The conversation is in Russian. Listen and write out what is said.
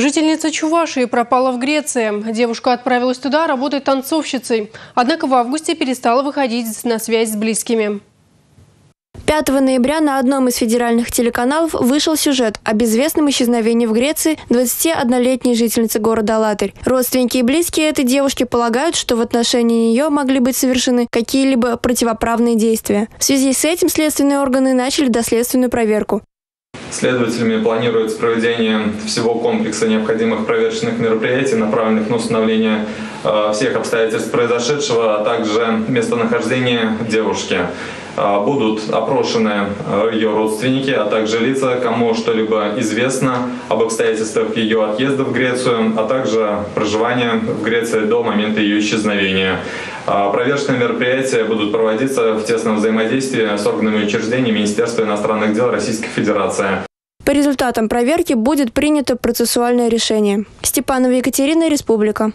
Жительница Чувашии пропала в Греции. Девушка отправилась туда работать танцовщицей. Однако в августе перестала выходить на связь с близкими. 5 ноября на одном из федеральных телеканалов вышел сюжет о безвестном исчезновении в Греции 21-летней жительницы города Алатырь. Родственники и близкие этой девушки полагают, что в отношении нее могли быть совершены какие-либо противоправные действия. В связи с этим следственные органы начали доследственную проверку. Следователями планируется проведение всего комплекса необходимых проверочных мероприятий, направленных на установление э, всех обстоятельств произошедшего, а также местонахождения девушки. Э, будут опрошены э, ее родственники, а также лица, кому что-либо известно об обстоятельствах ее отъезда в Грецию, а также проживания в Греции до момента ее исчезновения. Проверочные мероприятия будут проводиться в тесном взаимодействии с органами учреждений Министерства иностранных дел Российской Федерации. По результатам проверки будет принято процессуальное решение. Степанова Екатерина, Республика.